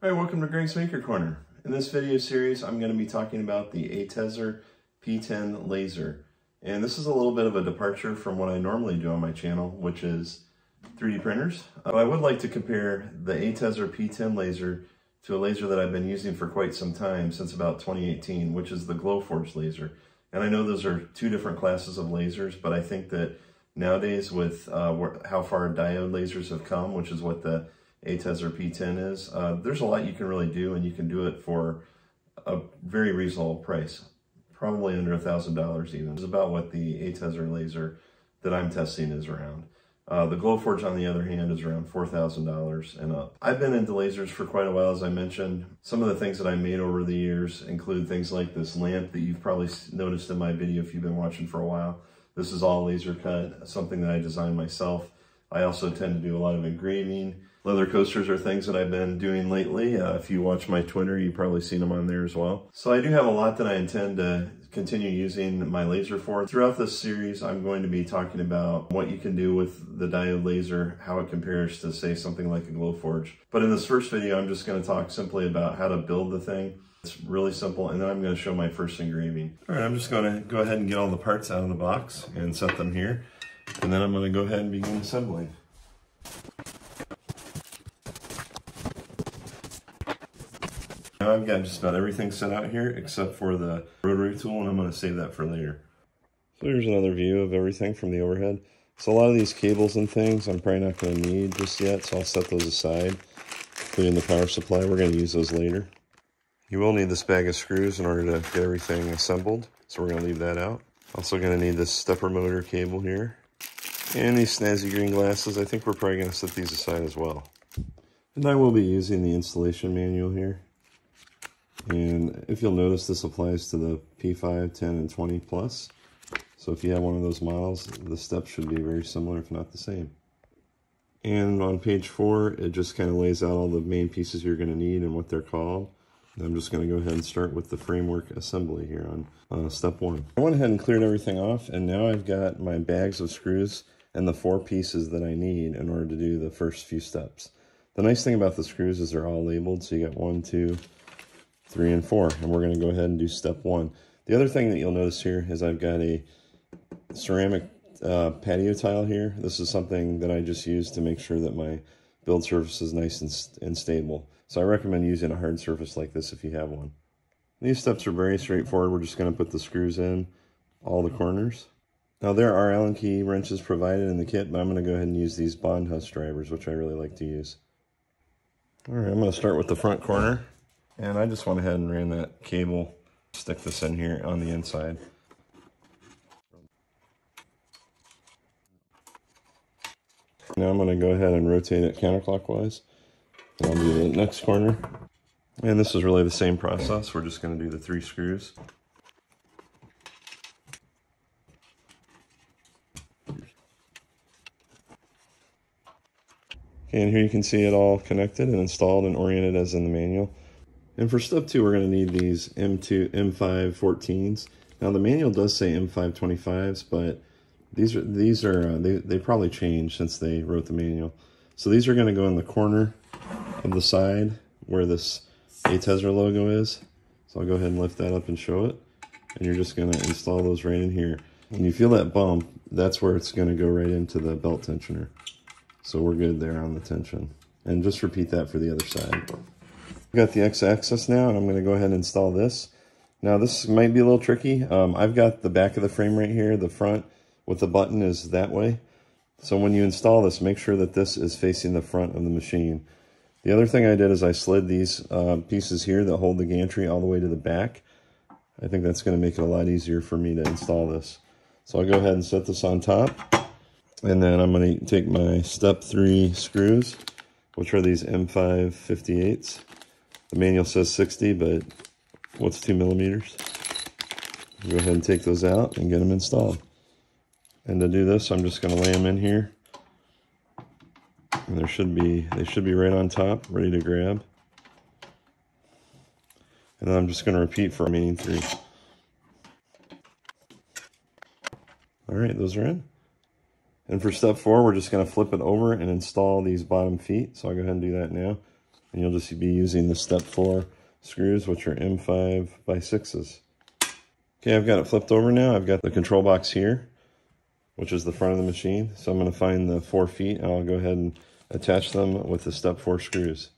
All right, welcome to Greg's Maker Corner. In this video series, I'm going to be talking about the ATEZR P10 laser. And this is a little bit of a departure from what I normally do on my channel, which is 3D printers. Uh, I would like to compare the ATEZR P10 laser to a laser that I've been using for quite some time, since about 2018, which is the Glowforge laser. And I know those are two different classes of lasers, but I think that nowadays with uh, how far diode lasers have come, which is what the ATEZR P10 is. Uh, there's a lot you can really do, and you can do it for a very reasonable price, probably under a $1,000 even. It's about what the ATEZR laser that I'm testing is around. Uh, the Glowforge, on the other hand, is around $4,000 and up. I've been into lasers for quite a while, as I mentioned. Some of the things that I made over the years include things like this lamp that you've probably noticed in my video if you've been watching for a while. This is all laser cut, something that I designed myself. I also tend to do a lot of engraving. Leather coasters are things that I've been doing lately. Uh, if you watch my Twitter, you've probably seen them on there as well. So I do have a lot that I intend to continue using my laser for. Throughout this series, I'm going to be talking about what you can do with the diode laser, how it compares to say something like a Glowforge. But in this first video, I'm just gonna talk simply about how to build the thing. It's really simple, and then I'm gonna show my first engraving. All right, I'm just gonna go ahead and get all the parts out of the box and set them here. And then I'm gonna go ahead and begin assembling. Now I've got just about everything set out here except for the rotary tool and I'm going to save that for later. So here's another view of everything from the overhead. So a lot of these cables and things I'm probably not going to need just yet, so I'll set those aside, including the power supply. We're going to use those later. You will need this bag of screws in order to get everything assembled, so we're going to leave that out. Also going to need this stepper motor cable here. And these snazzy green glasses, I think we're probably going to set these aside as well. And I will be using the installation manual here. And if you'll notice, this applies to the P5, 10, and 20 plus. So if you have one of those models, the steps should be very similar, if not the same. And on page four, it just kind of lays out all the main pieces you're going to need and what they're called. And I'm just going to go ahead and start with the framework assembly here on uh, step one. I went ahead and cleared everything off, and now I've got my bags of screws and the four pieces that I need in order to do the first few steps. The nice thing about the screws is they're all labeled, so you got one, two, three, and four. And we're going to go ahead and do step one. The other thing that you'll notice here is I've got a ceramic uh, patio tile here. This is something that I just use to make sure that my build surface is nice and, and stable. So I recommend using a hard surface like this if you have one. These steps are very straightforward. We're just going to put the screws in all the corners. Now there are Allen key wrenches provided in the kit, but I'm going to go ahead and use these Bondhus drivers, which I really like to use. All right, I'm going to start with the front corner. And I just went ahead and ran that cable, stick this in here on the inside. Now I'm going to go ahead and rotate it counterclockwise. And I'll do the next corner. And this is really the same process. We're just going to do the three screws. Okay, and here you can see it all connected and installed and oriented as in the manual. And for step two, we're going to need these M2, M514s. Now the manual does say M525s, but these are, these are uh, they, they probably changed since they wrote the manual. So these are going to go in the corner of the side where this ATEZR logo is. So I'll go ahead and lift that up and show it. And you're just going to install those right in here. When you feel that bump, that's where it's going to go right into the belt tensioner. So we're good there on the tension. And just repeat that for the other side. Got the x-axis now, and I'm going to go ahead and install this. Now, this might be a little tricky. Um, I've got the back of the frame right here. The front with the button is that way. So when you install this, make sure that this is facing the front of the machine. The other thing I did is I slid these uh, pieces here that hold the gantry all the way to the back. I think that's going to make it a lot easier for me to install this. So I'll go ahead and set this on top. And then I'm going to take my step three screws, which are these M5 58s. The manual says 60, but what's two millimeters? Go ahead and take those out and get them installed. And to do this, I'm just going to lay them in here. And there should be, they should be right on top, ready to grab. And then I'm just going to repeat for remaining three. All right, those are in. And for step four, we're just going to flip it over and install these bottom feet. So I'll go ahead and do that now. And you'll just be using the step four screws, which are M5 by 6s. Okay, I've got it flipped over now. I've got the control box here, which is the front of the machine. So I'm going to find the four feet. I'll go ahead and attach them with the step four screws.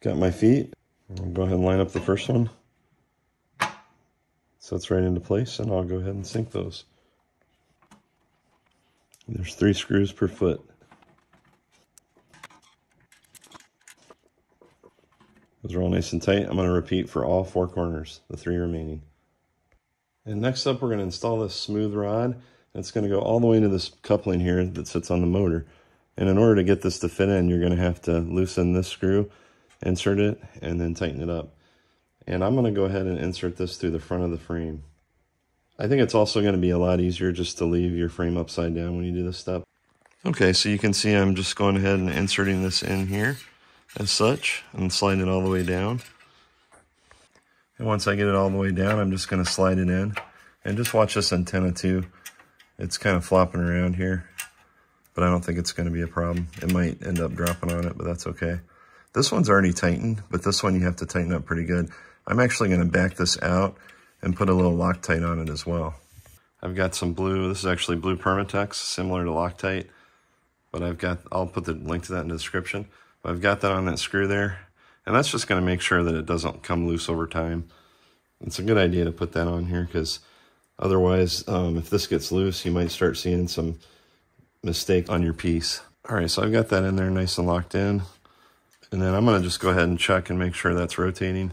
Got my feet. I'll go ahead and line up the first one. So it's right into place, and I'll go ahead and sink those. There's three screws per foot. Those are all nice and tight. I'm going to repeat for all four corners, the three remaining. And next up, we're going to install this smooth rod. It's going to go all the way into this coupling here that sits on the motor. And in order to get this to fit in, you're going to have to loosen this screw, insert it, and then tighten it up. And I'm going to go ahead and insert this through the front of the frame. I think it's also going to be a lot easier just to leave your frame upside down when you do this step. Okay, so you can see I'm just going ahead and inserting this in here as such and slide it all the way down. And once I get it all the way down, I'm just going to slide it in. And just watch this antenna too. It's kind of flopping around here, but I don't think it's going to be a problem. It might end up dropping on it, but that's okay. This one's already tightened, but this one you have to tighten up pretty good. I'm actually going to back this out and put a little Loctite on it as well. I've got some blue, this is actually blue Permatex, similar to Loctite, but I've got, I'll put the link to that in the description. I've got that on that screw there, and that's just going to make sure that it doesn't come loose over time. It's a good idea to put that on here because otherwise, um, if this gets loose, you might start seeing some mistake on your piece. All right, so I've got that in there nice and locked in. And then I'm going to just go ahead and check and make sure that's rotating.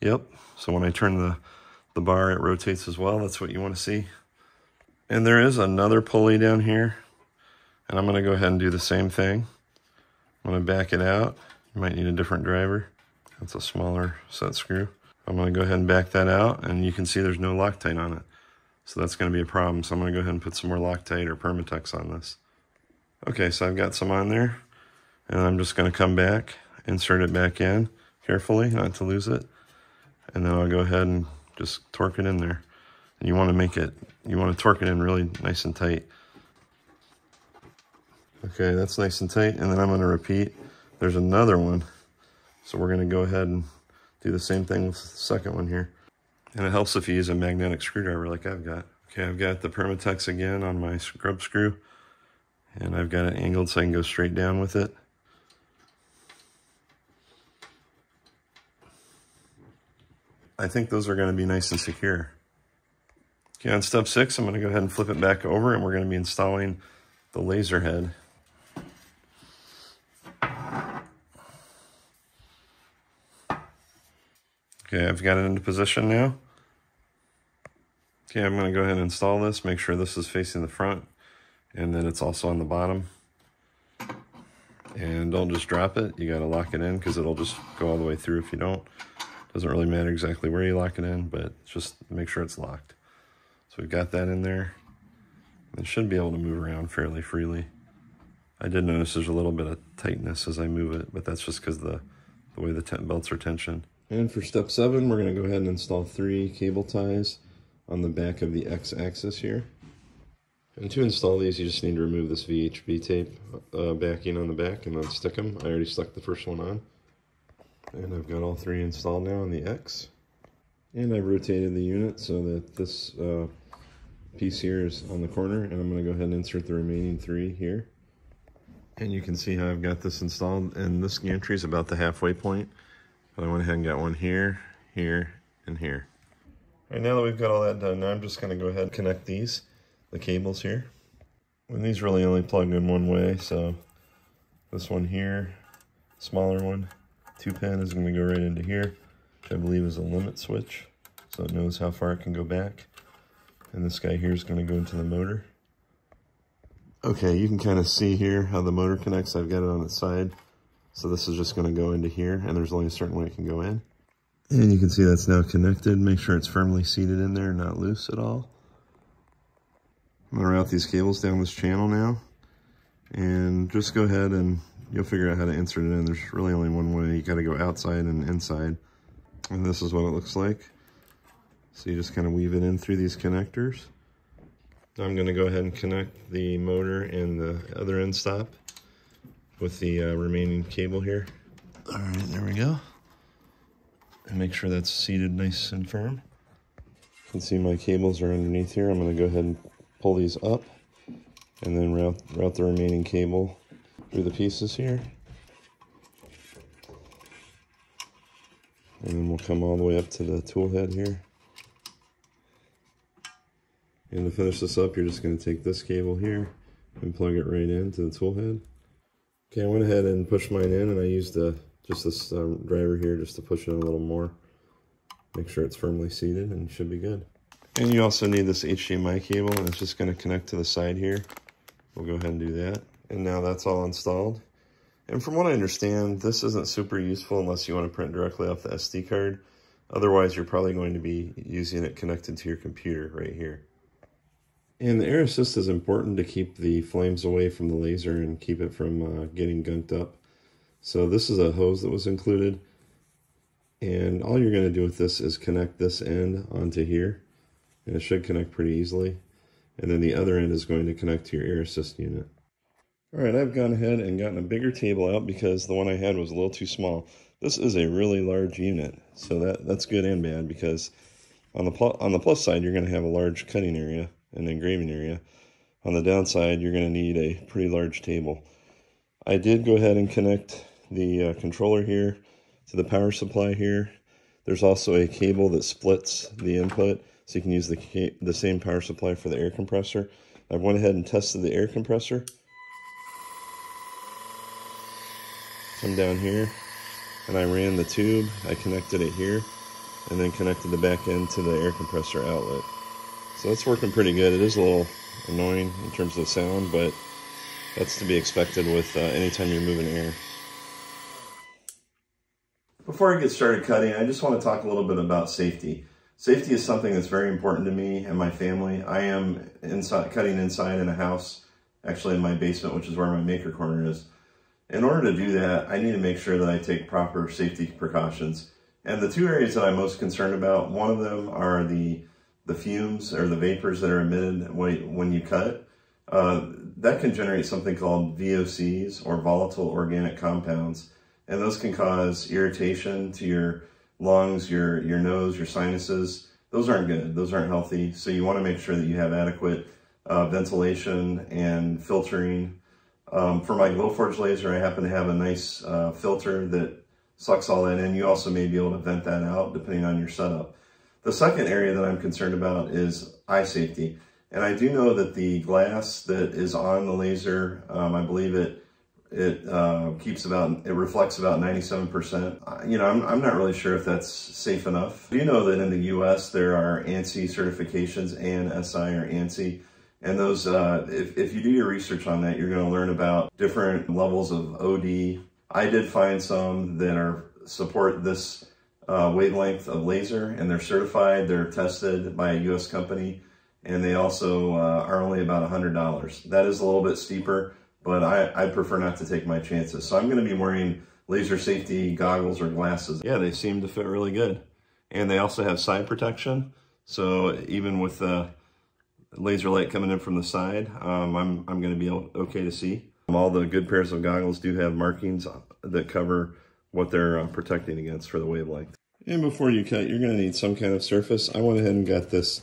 Yep. So when I turn the, the bar, it rotates as well. That's what you want to see. And there is another pulley down here. And I'm going to go ahead and do the same thing. I'm going to back it out. You might need a different driver. That's a smaller set screw. I'm going to go ahead and back that out. And you can see there's no Loctite on it. So that's going to be a problem. So I'm going to go ahead and put some more Loctite or Permatex on this. Okay, so I've got some on there. And I'm just going to come back, insert it back in carefully, not to lose it and then I'll go ahead and just torque it in there. And you want to make it, you want to torque it in really nice and tight. Okay, that's nice and tight. And then I'm going to repeat. There's another one. So we're going to go ahead and do the same thing with the second one here. And it helps if you use a magnetic screwdriver like I've got. Okay, I've got the Permatex again on my scrub screw. And I've got it angled so I can go straight down with it. I think those are going to be nice and secure. Okay, on step six, I'm going to go ahead and flip it back over and we're going to be installing the laser head. Okay, I've got it into position now. Okay, I'm going to go ahead and install this, make sure this is facing the front and then it's also on the bottom. And don't just drop it, you got to lock it in because it'll just go all the way through if you don't. Doesn't really matter exactly where you lock it in, but just make sure it's locked. So we've got that in there. It should be able to move around fairly freely. I did notice there's a little bit of tightness as I move it, but that's just because the, the way the tent belts are tensioned. And for step seven, we're going to go ahead and install three cable ties on the back of the X-axis here. And to install these, you just need to remove this VHB tape uh, backing on the back and then stick them. I already stuck the first one on. And I've got all three installed now on the X. And I've rotated the unit so that this uh, piece here is on the corner. And I'm going to go ahead and insert the remaining three here. And you can see how I've got this installed. And this gantry is about the halfway point. But I went ahead and got one here, here, and here. All right, now that we've got all that done, now I'm just going to go ahead and connect these, the cables here. And these really only plug in one way, so this one here, smaller one, two pin is going to go right into here, which I believe is a limit switch, so it knows how far it can go back. And this guy here is going to go into the motor. Okay, you can kind of see here how the motor connects. I've got it on its side. So this is just going to go into here, and there's only a certain way it can go in. And you can see that's now connected. Make sure it's firmly seated in there, not loose at all. I'm going to route these cables down this channel now. And just go ahead and you'll figure out how to insert it in. There's really only one way. You got to go outside and inside. And this is what it looks like. So you just kind of weave it in through these connectors. I'm going to go ahead and connect the motor and the other end stop with the uh, remaining cable here. All right, there we go. And make sure that's seated nice and firm. You can see my cables are underneath here. I'm going to go ahead and pull these up and then route, route the remaining cable through the pieces here. And then we'll come all the way up to the tool head here. And to finish this up, you're just going to take this cable here and plug it right into the tool head. Okay, I went ahead and pushed mine in and I used uh, just this um, driver here just to push it in a little more. Make sure it's firmly seated and should be good. And you also need this HDMI cable and it's just going to connect to the side here. We'll go ahead and do that. And now that's all installed. And from what I understand, this isn't super useful unless you want to print directly off the SD card. Otherwise, you're probably going to be using it connected to your computer right here. And the air assist is important to keep the flames away from the laser and keep it from uh, getting gunked up. So this is a hose that was included. And all you're going to do with this is connect this end onto here. And it should connect pretty easily. And then the other end is going to connect to your air assist unit. All right, I've gone ahead and gotten a bigger table out because the one I had was a little too small. This is a really large unit, so that, that's good and bad because on the, on the plus side, you're going to have a large cutting area and engraving area. On the downside, you're going to need a pretty large table. I did go ahead and connect the uh, controller here to the power supply here. There's also a cable that splits the input, so you can use the, the same power supply for the air compressor. I went ahead and tested the air compressor. come down here and I ran the tube, I connected it here, and then connected the back end to the air compressor outlet. So it's working pretty good. It is a little annoying in terms of the sound, but that's to be expected with uh, anytime you're moving air. Before I get started cutting, I just want to talk a little bit about safety. Safety is something that's very important to me and my family. I am inside, cutting inside in a house, actually in my basement, which is where my maker corner is. In order to do that, I need to make sure that I take proper safety precautions. And the two areas that I'm most concerned about, one of them are the, the fumes or the vapors that are emitted when you cut. Uh, that can generate something called VOCs or volatile organic compounds. And those can cause irritation to your lungs, your, your nose, your sinuses. Those aren't good. Those aren't healthy. So you want to make sure that you have adequate uh, ventilation and filtering um, for my Glowforge laser, I happen to have a nice uh, filter that sucks all that in. You also may be able to vent that out depending on your setup. The second area that I'm concerned about is eye safety. And I do know that the glass that is on the laser, um, I believe it it uh, keeps about, it reflects about 97%. You know, I'm, I'm not really sure if that's safe enough. You know that in the US there are ANSI certifications, ANSI or ANSI, and those, uh, if, if you do your research on that, you're going to learn about different levels of OD. I did find some that are support this uh, wavelength of laser, and they're certified. They're tested by a U.S. company, and they also uh, are only about $100. That is a little bit steeper, but I, I prefer not to take my chances. So I'm going to be wearing laser safety goggles or glasses. Yeah, they seem to fit really good. And they also have side protection. So even with the laser light coming in from the side, um, I'm, I'm going to be okay to see. All the good pairs of goggles do have markings that cover what they're uh, protecting against for the wavelength. And before you cut, you're going to need some kind of surface. I went ahead and got this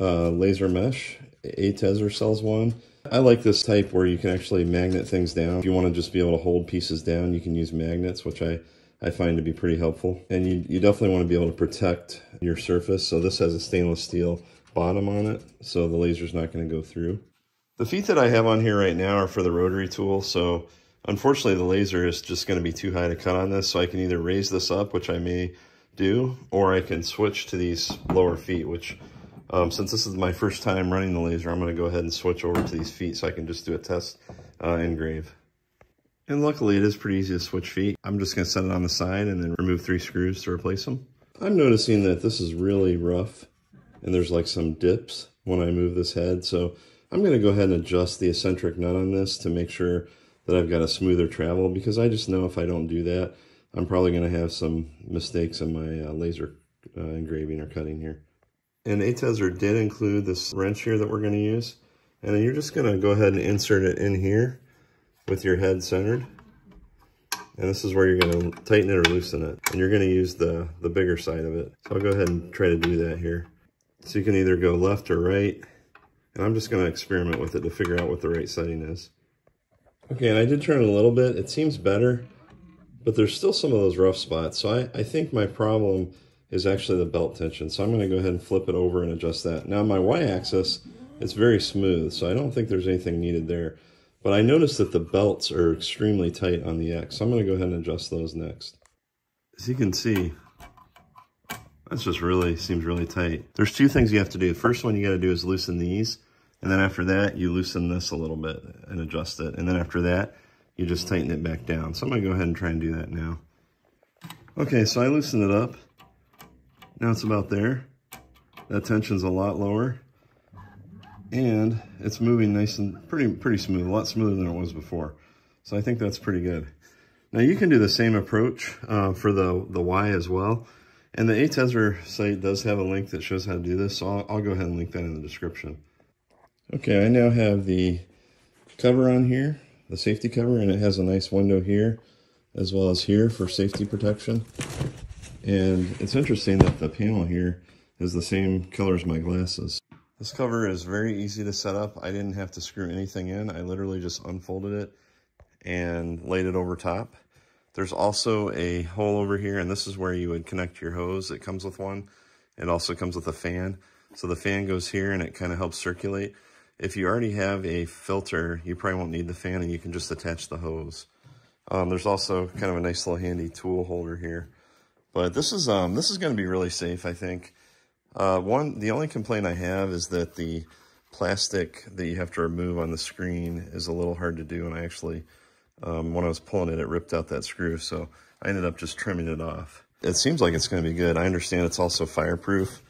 uh, laser mesh. ATEZR sells one. I like this type where you can actually magnet things down. If you want to just be able to hold pieces down, you can use magnets, which I, I find to be pretty helpful. And you, you definitely want to be able to protect your surface. So this has a stainless steel bottom on it, so the laser's not going to go through. The feet that I have on here right now are for the rotary tool, so unfortunately the laser is just going to be too high to cut on this, so I can either raise this up, which I may do, or I can switch to these lower feet, which um, since this is my first time running the laser, I'm going to go ahead and switch over to these feet so I can just do a test uh, engrave. And luckily it is pretty easy to switch feet. I'm just going to set it on the side and then remove three screws to replace them. I'm noticing that this is really rough and there's like some dips when I move this head. So I'm going to go ahead and adjust the eccentric nut on this to make sure that I've got a smoother travel because I just know if I don't do that, I'm probably going to have some mistakes in my uh, laser uh, engraving or cutting here. And ATEZR did include this wrench here that we're going to use. And then you're just going to go ahead and insert it in here with your head centered. And this is where you're gonna tighten it or loosen it. And you're gonna use the, the bigger side of it. So I'll go ahead and try to do that here. So you can either go left or right. And I'm just gonna experiment with it to figure out what the right setting is. Okay, and I did turn it a little bit. It seems better, but there's still some of those rough spots. So I, I think my problem is actually the belt tension. So I'm gonna go ahead and flip it over and adjust that. Now my Y-axis, it's very smooth, so I don't think there's anything needed there. But I noticed that the belts are extremely tight on the X. So I'm going to go ahead and adjust those next. As you can see, that's just really, seems really tight. There's two things you have to do. The first one you got to do is loosen these. And then after that, you loosen this a little bit and adjust it. And then after that, you just tighten it back down. So I'm to go ahead and try and do that now. Okay, so I loosened it up. Now it's about there. That tension's a lot lower and it's moving nice and pretty pretty smooth, a lot smoother than it was before. So I think that's pretty good. Now you can do the same approach uh, for the, the Y as well. And the ATEZR site does have a link that shows how to do this, so I'll, I'll go ahead and link that in the description. Okay, I now have the cover on here, the safety cover, and it has a nice window here, as well as here for safety protection. And it's interesting that the panel here is the same color as my glasses. This cover is very easy to set up. I didn't have to screw anything in. I literally just unfolded it and laid it over top. There's also a hole over here, and this is where you would connect your hose. It comes with one. It also comes with a fan. So the fan goes here, and it kind of helps circulate. If you already have a filter, you probably won't need the fan, and you can just attach the hose. Um, there's also kind of a nice little handy tool holder here. But this is um, this is going to be really safe, I think. Uh, one, the only complaint I have is that the plastic that you have to remove on the screen is a little hard to do. And I actually, um, when I was pulling it, it ripped out that screw. So I ended up just trimming it off. It seems like it's going to be good. I understand it's also fireproof.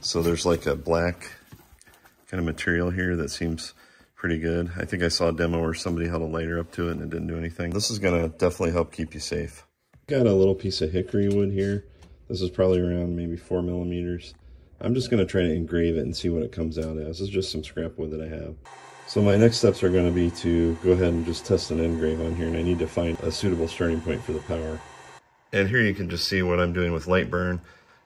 So there's like a black kind of material here that seems pretty good. I think I saw a demo where somebody held a lighter up to it and it didn't do anything. This is going to definitely help keep you safe. Got a little piece of hickory wood here. This is probably around maybe four millimeters. I'm just going to try to engrave it and see what it comes out as. This is just some scrap wood that I have. So my next steps are going to be to go ahead and just test an engrave on here, and I need to find a suitable starting point for the power. And here you can just see what I'm doing with Lightburn.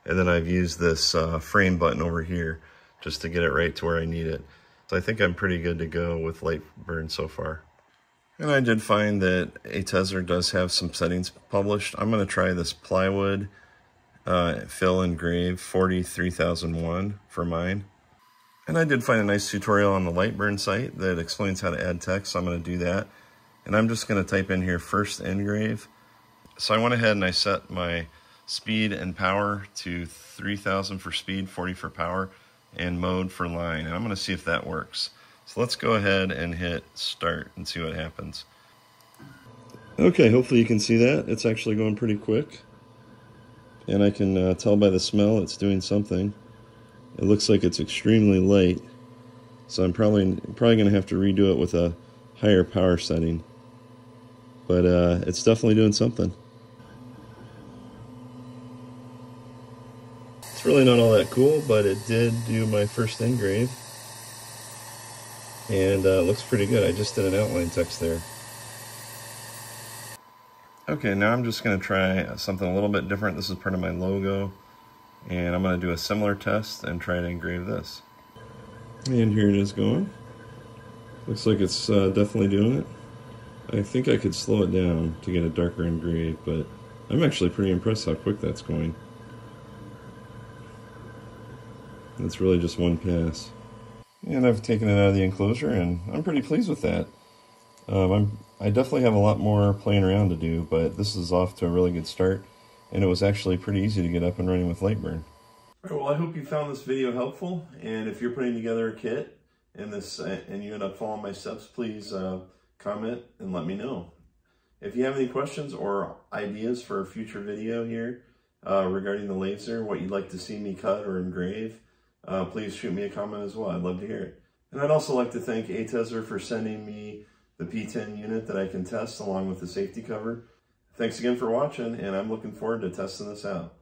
and then I've used this uh, frame button over here just to get it right to where I need it. So I think I'm pretty good to go with light burn so far. And I did find that ATEZR does have some settings published. I'm going to try this plywood uh, fill Engrave 43001 for mine. And I did find a nice tutorial on the Lightburn site that explains how to add text, so I'm going to do that. And I'm just going to type in here first engrave. So I went ahead and I set my speed and power to 3000 for speed, 40 for power, and mode for line. And I'm going to see if that works. So let's go ahead and hit start and see what happens. Okay, hopefully you can see that. It's actually going pretty quick and I can uh, tell by the smell it's doing something. It looks like it's extremely light, so I'm probably probably going to have to redo it with a higher power setting. But uh, it's definitely doing something. It's really not all that cool, but it did do my first engrave. And uh, looks pretty good. I just did an outline text there. Okay, now I'm just going to try something a little bit different. This is part of my logo. And I'm going to do a similar test and try to engrave this. And here it is going. Looks like it's uh, definitely doing it. I think I could slow it down to get a darker engrave, but I'm actually pretty impressed how quick that's going. That's really just one pass. And I've taken it out of the enclosure, and I'm pretty pleased with that. Um, I'm, I definitely have a lot more playing around to do, but this is off to a really good start, and it was actually pretty easy to get up and running with Lightburn. Well, I hope you found this video helpful, and if you're putting together a kit and this and you end up following my steps, please uh, comment and let me know. If you have any questions or ideas for a future video here uh, regarding the laser, what you'd like to see me cut or engrave, uh, please shoot me a comment as well. I'd love to hear it. And I'd also like to thank ATEZR for sending me the P10 unit that I can test along with the safety cover. Thanks again for watching, and I'm looking forward to testing this out.